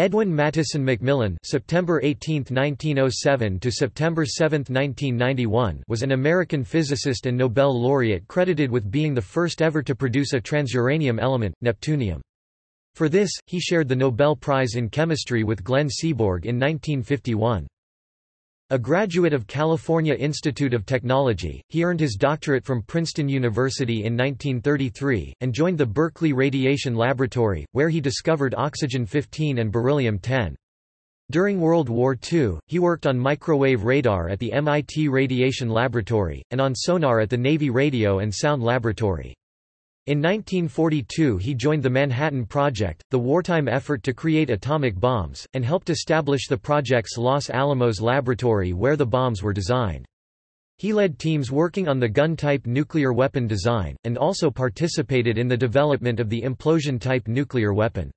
Edwin Mattison McMillan September 18, 1907 to September 7, 1991 was an American physicist and Nobel laureate credited with being the first ever to produce a transuranium element, neptunium. For this, he shared the Nobel Prize in Chemistry with Glenn Seaborg in 1951. A graduate of California Institute of Technology, he earned his doctorate from Princeton University in 1933, and joined the Berkeley Radiation Laboratory, where he discovered oxygen-15 and beryllium-10. During World War II, he worked on microwave radar at the MIT Radiation Laboratory, and on sonar at the Navy Radio and Sound Laboratory. In 1942 he joined the Manhattan Project, the wartime effort to create atomic bombs, and helped establish the project's Los Alamos laboratory where the bombs were designed. He led teams working on the gun-type nuclear weapon design, and also participated in the development of the implosion-type nuclear weapon.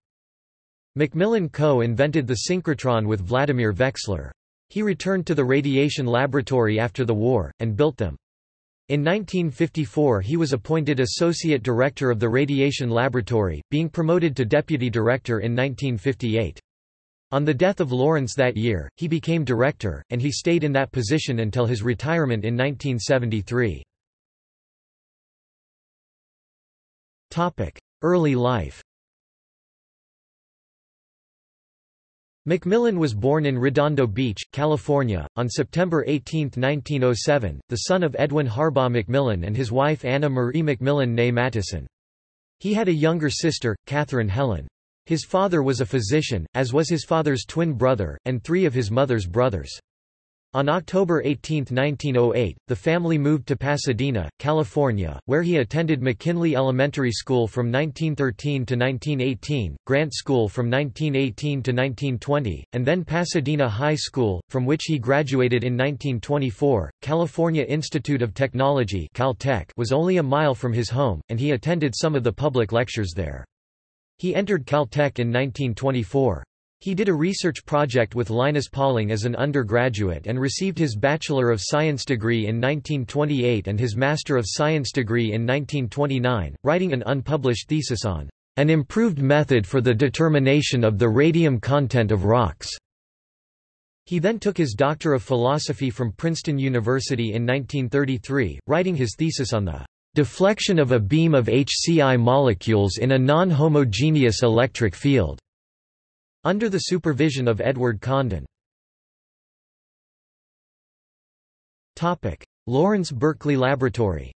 McMillan co-invented the synchrotron with Vladimir Veksler. He returned to the radiation laboratory after the war, and built them. In 1954 he was appointed Associate Director of the Radiation Laboratory, being promoted to Deputy Director in 1958. On the death of Lawrence that year, he became director, and he stayed in that position until his retirement in 1973. Early life McMillan was born in Redondo Beach, California, on September 18, 1907, the son of Edwin Harbaugh McMillan and his wife Anna Marie McMillan née Mattison. He had a younger sister, Catherine Helen. His father was a physician, as was his father's twin brother, and three of his mother's brothers. On October 18, 1908, the family moved to Pasadena, California, where he attended McKinley Elementary School from 1913 to 1918, Grant School from 1918 to 1920, and then Pasadena High School, from which he graduated in 1924. California Institute of Technology Caltech was only a mile from his home, and he attended some of the public lectures there. He entered Caltech in 1924. He did a research project with Linus Pauling as an undergraduate and received his Bachelor of Science degree in 1928 and his Master of Science degree in 1929, writing an unpublished thesis on an improved method for the determination of the radium content of rocks. He then took his Doctor of Philosophy from Princeton University in 1933, writing his thesis on the deflection of a beam of HCl molecules in a non-homogeneous electric field. Under the supervision of Edward Condon. Lawrence Berkeley Laboratory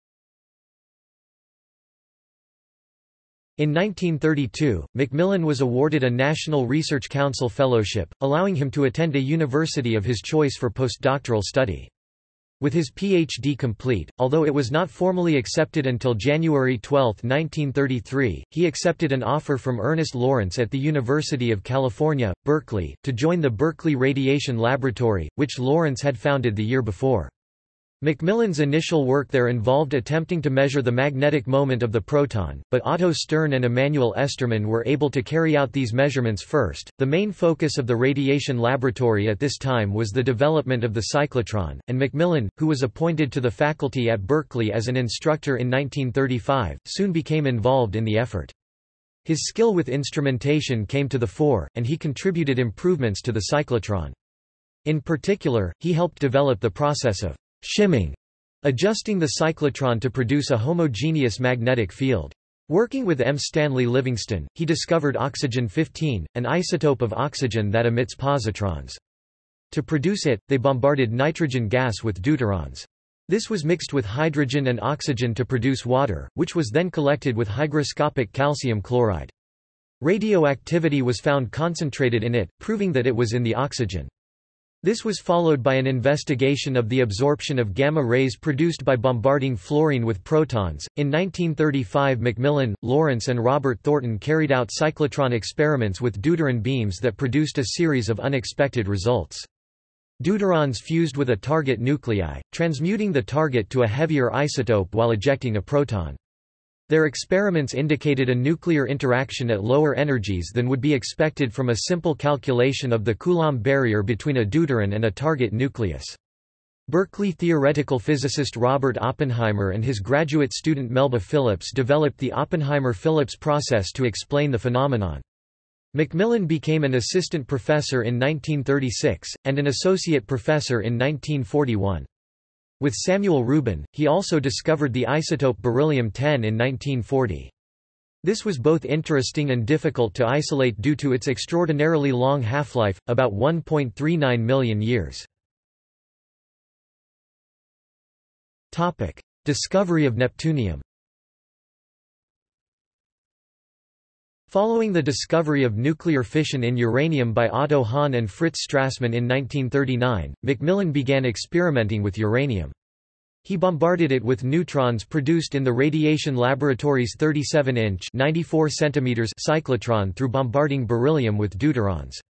In 1932, McMillan was awarded a National Research Council Fellowship, allowing him to attend a university of his choice for postdoctoral study. With his Ph.D. complete, although it was not formally accepted until January 12, 1933, he accepted an offer from Ernest Lawrence at the University of California, Berkeley, to join the Berkeley Radiation Laboratory, which Lawrence had founded the year before. McMillan's initial work there involved attempting to measure the magnetic moment of the proton, but Otto Stern and Immanuel Estermann were able to carry out these measurements first. The main focus of the radiation laboratory at this time was the development of the cyclotron, and McMillan, who was appointed to the faculty at Berkeley as an instructor in 1935, soon became involved in the effort. His skill with instrumentation came to the fore, and he contributed improvements to the cyclotron. In particular, he helped develop the process of shimming, adjusting the cyclotron to produce a homogeneous magnetic field. Working with M. Stanley Livingston, he discovered oxygen-15, an isotope of oxygen that emits positrons. To produce it, they bombarded nitrogen gas with deuterons. This was mixed with hydrogen and oxygen to produce water, which was then collected with hygroscopic calcium chloride. Radioactivity was found concentrated in it, proving that it was in the oxygen. This was followed by an investigation of the absorption of gamma rays produced by bombarding fluorine with protons. In 1935, McMillan, Lawrence, and Robert Thornton carried out cyclotron experiments with deuteron beams that produced a series of unexpected results. Deuterons fused with a target nuclei, transmuting the target to a heavier isotope while ejecting a proton. Their experiments indicated a nuclear interaction at lower energies than would be expected from a simple calculation of the Coulomb barrier between a deuteron and a target nucleus. Berkeley theoretical physicist Robert Oppenheimer and his graduate student Melba Phillips developed the Oppenheimer-Phillips process to explain the phenomenon. McMillan became an assistant professor in 1936, and an associate professor in 1941. With Samuel Rubin, he also discovered the isotope beryllium-10 in 1940. This was both interesting and difficult to isolate due to its extraordinarily long half-life, about 1.39 million years. Discovery of neptunium Following the discovery of nuclear fission in uranium by Otto Hahn and Fritz Strassmann in 1939, McMillan began experimenting with uranium. He bombarded it with neutrons produced in the Radiation Laboratory's 37-inch cyclotron through bombarding beryllium with deuterons.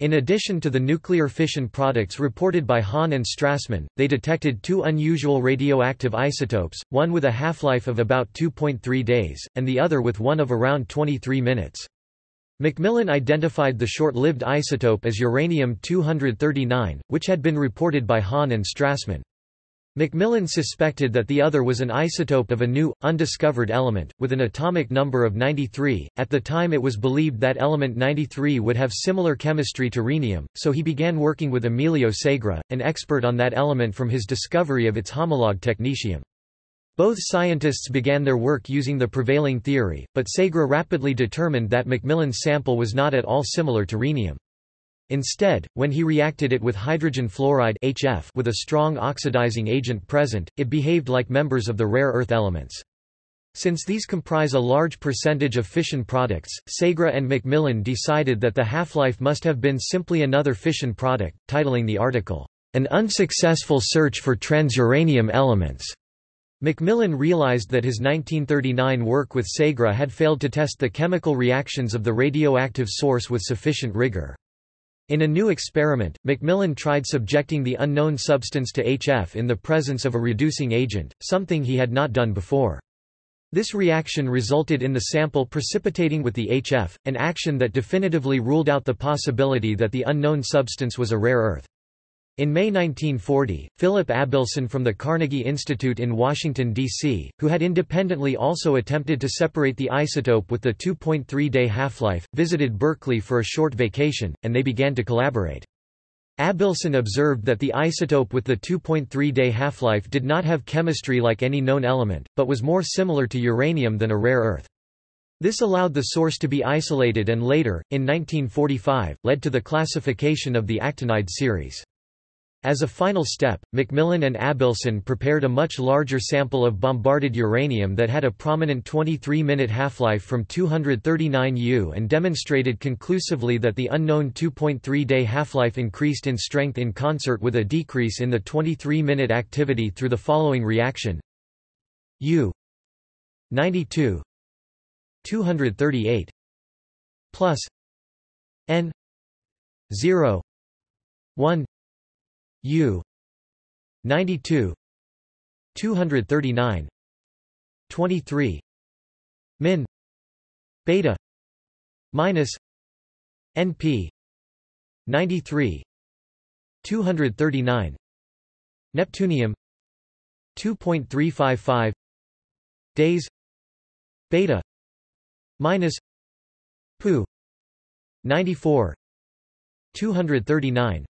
In addition to the nuclear fission products reported by Hahn and Strassmann, they detected two unusual radioactive isotopes, one with a half-life of about 2.3 days, and the other with one of around 23 minutes. McMillan identified the short-lived isotope as uranium-239, which had been reported by Hahn and Strassmann. McMillan suspected that the other was an isotope of a new, undiscovered element, with an atomic number of 93. At the time it was believed that element 93 would have similar chemistry to rhenium, so he began working with Emilio Segre, an expert on that element from his discovery of its homologue technetium. Both scientists began their work using the prevailing theory, but Segre rapidly determined that McMillan's sample was not at all similar to rhenium. Instead, when he reacted it with hydrogen fluoride HF with a strong oxidizing agent present, it behaved like members of the rare earth elements. Since these comprise a large percentage of fission products, Segre and McMillan decided that the half-life must have been simply another fission product, titling the article, An Unsuccessful Search for Transuranium Elements. McMillan realized that his 1939 work with Segre had failed to test the chemical reactions of the radioactive source with sufficient rigor. In a new experiment, McMillan tried subjecting the unknown substance to HF in the presence of a reducing agent, something he had not done before. This reaction resulted in the sample precipitating with the HF, an action that definitively ruled out the possibility that the unknown substance was a rare earth. In May 1940, Philip Abelson from the Carnegie Institute in Washington, D.C., who had independently also attempted to separate the isotope with the 2.3-day half-life, visited Berkeley for a short vacation, and they began to collaborate. Abelson observed that the isotope with the 2.3-day half-life did not have chemistry like any known element, but was more similar to uranium than a rare earth. This allowed the source to be isolated and later, in 1945, led to the classification of the actinide series. As a final step, McMillan and Abelson prepared a much larger sample of bombarded uranium that had a prominent 23-minute half-life from 239 U and demonstrated conclusively that the unknown 2.3-day half-life increased in strength in concert with a decrease in the 23-minute activity through the following reaction. U. 92 238 plus. N. 0 1 U. 92 239 23 min. beta. minus NP 93 239 Neptunium. 2.355 days. beta. minus pu 94 239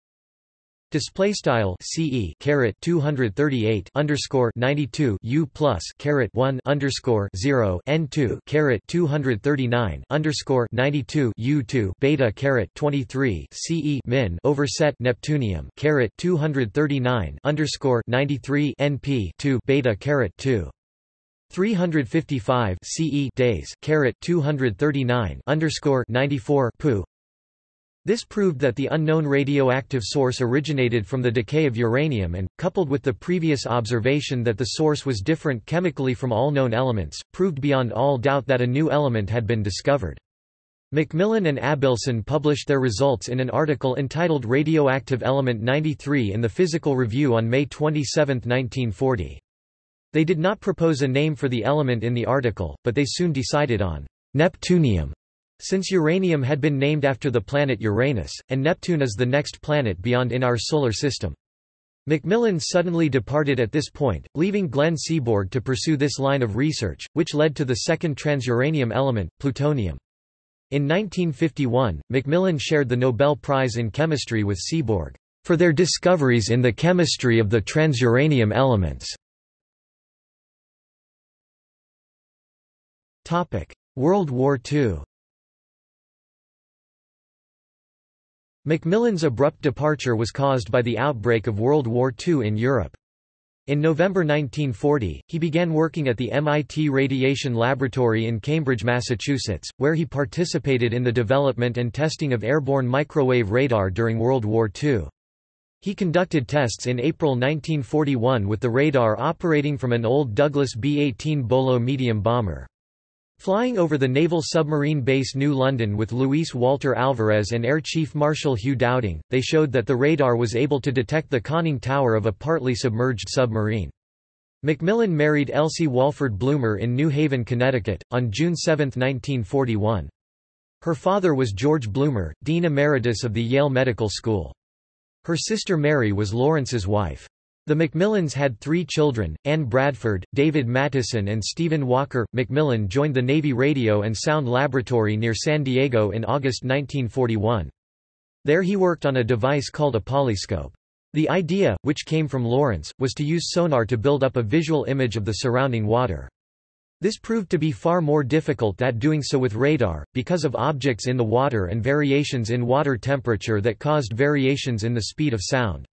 Display style CE caret 238 underscore 92 U plus caret 1 underscore 0 N 2 caret 239 underscore 92 U 2 beta caret 23 CE min overset Neptunium caret 239 underscore 93 NP 2 beta caret 2 355 CE days caret 239 underscore 94 pu this proved that the unknown radioactive source originated from the decay of uranium and, coupled with the previous observation that the source was different chemically from all known elements, proved beyond all doubt that a new element had been discovered. McMillan and Abelson published their results in an article entitled Radioactive Element 93 in the Physical Review on May 27, 1940. They did not propose a name for the element in the article, but they soon decided on Neptunium since uranium had been named after the planet Uranus, and Neptune is the next planet beyond in our solar system. McMillan suddenly departed at this point, leaving Glenn Seaborg to pursue this line of research, which led to the second transuranium element, plutonium. In 1951, McMillan shared the Nobel Prize in Chemistry with Seaborg, "...for their discoveries in the chemistry of the transuranium elements." World War II McMillan's abrupt departure was caused by the outbreak of World War II in Europe. In November 1940, he began working at the MIT Radiation Laboratory in Cambridge, Massachusetts, where he participated in the development and testing of airborne microwave radar during World War II. He conducted tests in April 1941 with the radar operating from an old Douglas B-18 Bolo medium bomber. Flying over the Naval Submarine Base New London with Luis Walter Alvarez and Air Chief Marshal Hugh Dowding, they showed that the radar was able to detect the conning tower of a partly submerged submarine. McMillan married Elsie Walford Blumer in New Haven, Connecticut, on June 7, 1941. Her father was George Blumer, Dean Emeritus of the Yale Medical School. Her sister Mary was Lawrence's wife. The McMillans had three children, Anne Bradford, David Mattison and Stephen Walker. McMillan joined the Navy Radio and Sound Laboratory near San Diego in August 1941. There he worked on a device called a polyscope. The idea, which came from Lawrence, was to use sonar to build up a visual image of the surrounding water. This proved to be far more difficult than doing so with radar, because of objects in the water and variations in water temperature that caused variations in the speed of sound.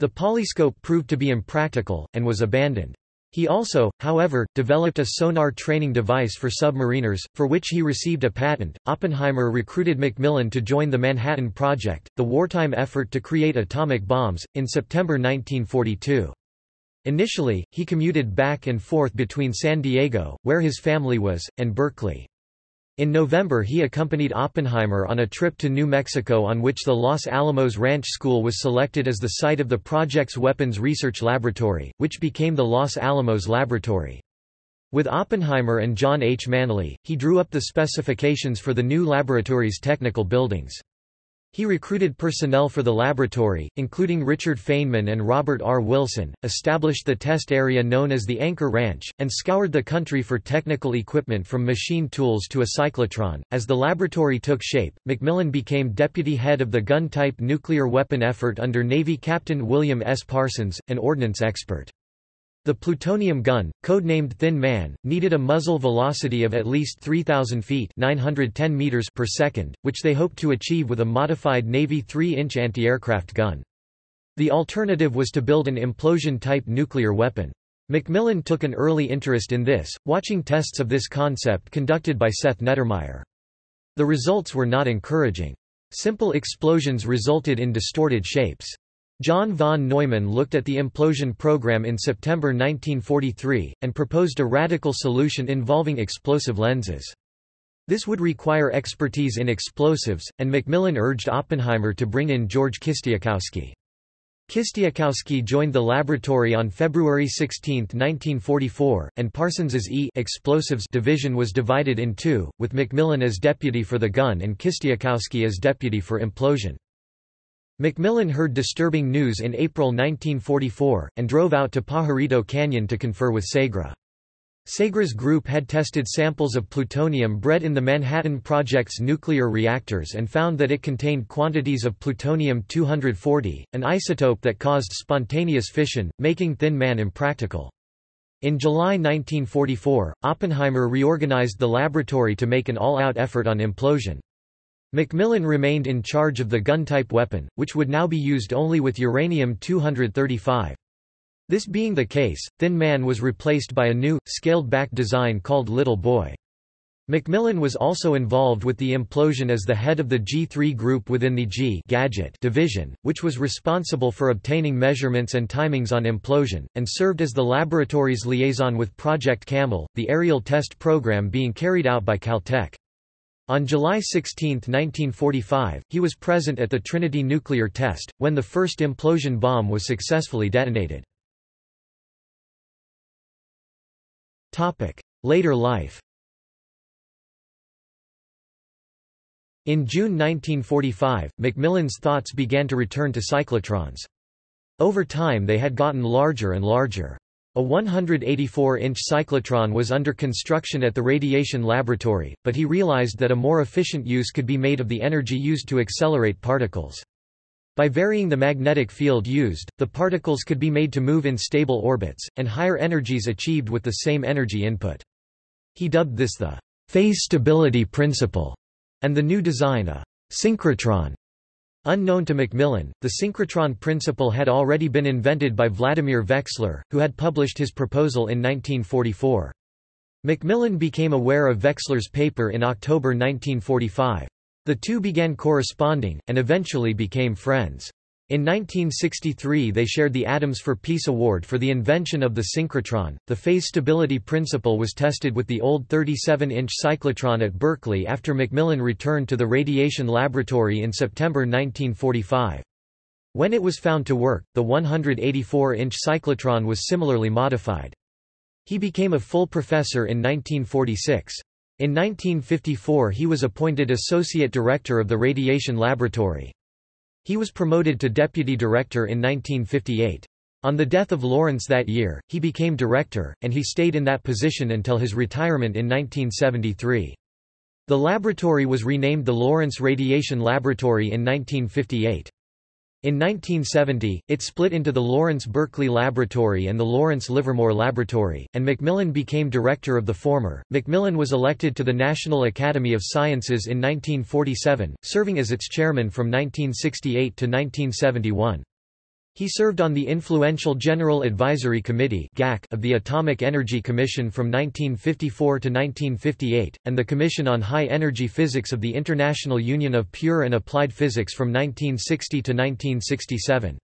The polyscope proved to be impractical, and was abandoned. He also, however, developed a sonar training device for submariners, for which he received a patent. Oppenheimer recruited McMillan to join the Manhattan Project, the wartime effort to create atomic bombs, in September 1942. Initially, he commuted back and forth between San Diego, where his family was, and Berkeley. In November he accompanied Oppenheimer on a trip to New Mexico on which the Los Alamos Ranch School was selected as the site of the project's Weapons Research Laboratory, which became the Los Alamos Laboratory. With Oppenheimer and John H. Manley, he drew up the specifications for the new laboratory's technical buildings. He recruited personnel for the laboratory, including Richard Feynman and Robert R. Wilson, established the test area known as the Anchor Ranch, and scoured the country for technical equipment from machine tools to a cyclotron. As the laboratory took shape, McMillan became deputy head of the gun-type nuclear weapon effort under Navy Captain William S. Parsons, an ordnance expert. The plutonium gun, codenamed Thin Man, needed a muzzle velocity of at least 3,000 feet 910 meters per second, which they hoped to achieve with a modified Navy 3-inch anti-aircraft gun. The alternative was to build an implosion-type nuclear weapon. McMillan took an early interest in this, watching tests of this concept conducted by Seth Neddermeyer. The results were not encouraging. Simple explosions resulted in distorted shapes. John von Neumann looked at the implosion program in September 1943, and proposed a radical solution involving explosive lenses. This would require expertise in explosives, and McMillan urged Oppenheimer to bring in George Kistiakowsky. Kistiakowsky joined the laboratory on February 16, 1944, and Parsons's E explosives division was divided in two, with McMillan as deputy for the gun and Kistiakowsky as deputy for implosion. McMillan heard disturbing news in April 1944, and drove out to Pajarito Canyon to confer with Segre. Segre's group had tested samples of plutonium bred in the Manhattan Project's nuclear reactors and found that it contained quantities of plutonium-240, an isotope that caused spontaneous fission, making Thin Man impractical. In July 1944, Oppenheimer reorganized the laboratory to make an all-out effort on implosion. McMillan remained in charge of the gun-type weapon, which would now be used only with uranium-235. This being the case, Thin Man was replaced by a new, scaled-back design called Little Boy. McMillan was also involved with the implosion as the head of the G3 group within the G gadget division, which was responsible for obtaining measurements and timings on implosion, and served as the laboratory's liaison with Project Camel, the aerial test program being carried out by Caltech. On July 16, 1945, he was present at the Trinity nuclear test, when the first implosion bomb was successfully detonated. Later life In June 1945, McMillan's thoughts began to return to cyclotrons. Over time they had gotten larger and larger. A 184-inch cyclotron was under construction at the radiation laboratory, but he realized that a more efficient use could be made of the energy used to accelerate particles. By varying the magnetic field used, the particles could be made to move in stable orbits, and higher energies achieved with the same energy input. He dubbed this the phase stability principle, and the new design a synchrotron. Unknown to McMillan, the synchrotron principle had already been invented by Vladimir Veksler, who had published his proposal in 1944. McMillan became aware of Veksler's paper in October 1945. The two began corresponding, and eventually became friends. In 1963 they shared the Atoms for Peace Award for the invention of the synchrotron. The phase stability principle was tested with the old 37-inch cyclotron at Berkeley after McMillan returned to the radiation laboratory in September 1945. When it was found to work, the 184-inch cyclotron was similarly modified. He became a full professor in 1946. In 1954 he was appointed associate director of the radiation laboratory. He was promoted to deputy director in 1958. On the death of Lawrence that year, he became director, and he stayed in that position until his retirement in 1973. The laboratory was renamed the Lawrence Radiation Laboratory in 1958. In 1970, it split into the Lawrence Berkeley Laboratory and the Lawrence Livermore Laboratory, and McMillan became director of the former. McMillan was elected to the National Academy of Sciences in 1947, serving as its chairman from 1968 to 1971. He served on the influential General Advisory Committee of the Atomic Energy Commission from 1954 to 1958, and the Commission on High Energy Physics of the International Union of Pure and Applied Physics from 1960 to 1967.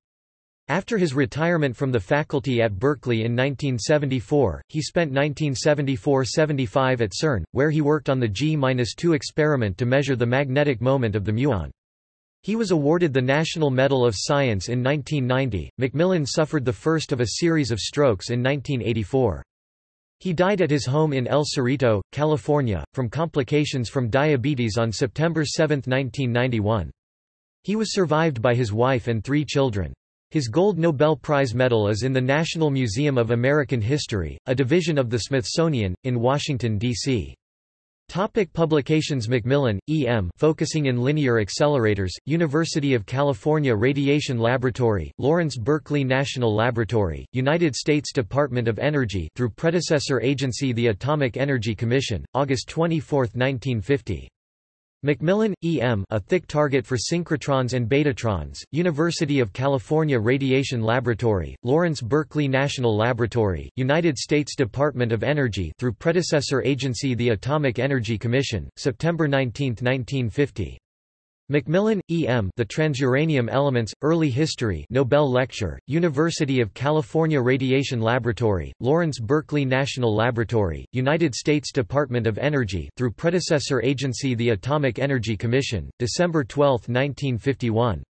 After his retirement from the faculty at Berkeley in 1974, he spent 1974–75 at CERN, where he worked on the G-2 experiment to measure the magnetic moment of the muon. He was awarded the National Medal of Science in 1990. McMillan suffered the first of a series of strokes in 1984. He died at his home in El Cerrito, California, from complications from diabetes on September 7, 1991. He was survived by his wife and three children. His Gold Nobel Prize medal is in the National Museum of American History, a division of the Smithsonian, in Washington, D.C. Topic publications McMillan, E. M. Focusing in Linear Accelerators, University of California Radiation Laboratory, Lawrence Berkeley National Laboratory, United States Department of Energy through predecessor agency the Atomic Energy Commission, August 24, 1950. McMillan, E. M. A thick target for synchrotrons and betatrons, University of California Radiation Laboratory, Lawrence Berkeley National Laboratory, United States Department of Energy through predecessor agency the Atomic Energy Commission, September 19, 1950. McMillan, E. M. The Transuranium Elements, Early History Nobel Lecture, University of California Radiation Laboratory, Lawrence Berkeley National Laboratory, United States Department of Energy through predecessor agency the Atomic Energy Commission, December 12, 1951.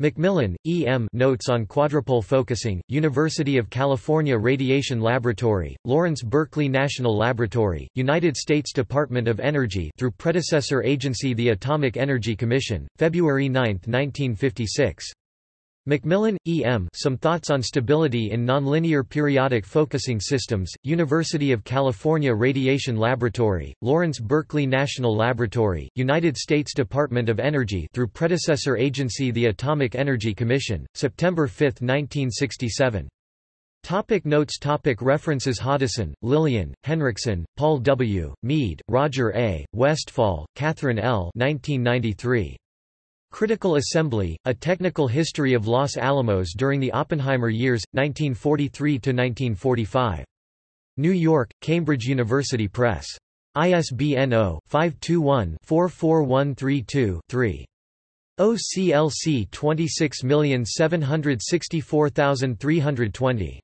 McMillan, E. M. Notes on Quadrupole Focusing, University of California Radiation Laboratory, Lawrence Berkeley National Laboratory, United States Department of Energy through predecessor agency the Atomic Energy Commission, February 9, 1956. McMillan, E. M. Some Thoughts on Stability in Nonlinear Periodic Focusing Systems, University of California Radiation Laboratory, Lawrence Berkeley National Laboratory, United States Department of Energy through predecessor agency the Atomic Energy Commission, September 5, 1967. Topic notes topic References Hoddeson, Lillian, Henriksen, Paul W., Mead, Roger A., Westfall, Catherine L. 1993. Critical Assembly, A Technical History of Los Alamos During the Oppenheimer Years, 1943–1945. New York, Cambridge University Press. ISBN 0-521-44132-3. OCLC 26764320.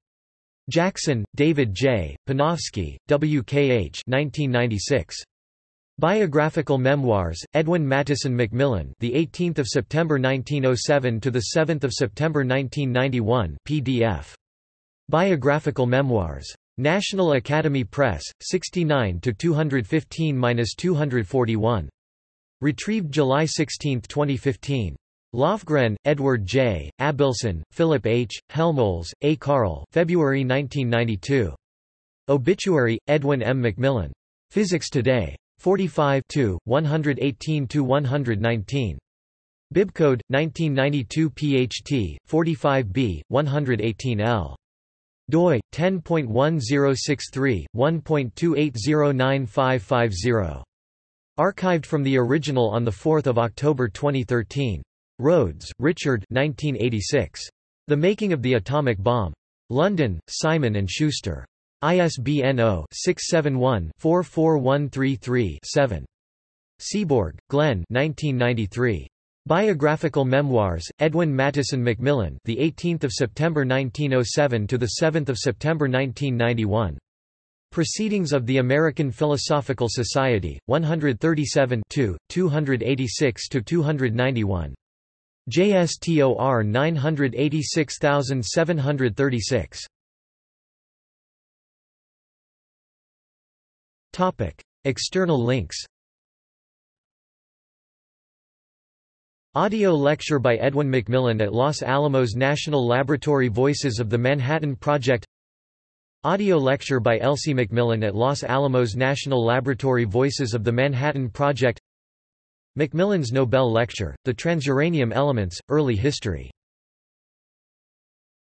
Jackson, David J., Panofsky, W. K. H. 1996. Biographical Memoirs, Edwin Mattison McMillan, the 18th of September 1907 to the 7th of September 1991, PDF. Biographical Memoirs. National Academy Press, 69 to 215-241. Retrieved July 16, 2015. Lofgren, Edward J., Abelson, Philip H., Helmholtz, A. Carl February 1992. Obituary, Edwin M. McMillan. Physics Today. 45 118–119. Bibcode, 1992 PHT, 45b, 118L. doi, 10.1063, 1.28095550. Archived from the original on 4 October 2013. Rhodes, Richard 1986. The Making of the Atomic Bomb. London, Simon & Schuster. ISBN 0-671-44133-7. Seaborg, Glenn 1993. Biographical Memoirs, Edwin Mattison McMillan, the 18th of September 1907 to the 7th of September 1991. Proceedings of the American Philosophical Society, 137 286 to 291. JSTOR 986736. External links. Audio lecture by Edwin McMillan at Los Alamos National Laboratory Voices of the Manhattan Project Audio lecture by Elsie McMillan at Los Alamos National Laboratory Voices of the Manhattan Project McMillan's Nobel Lecture, The Transuranium Elements, Early History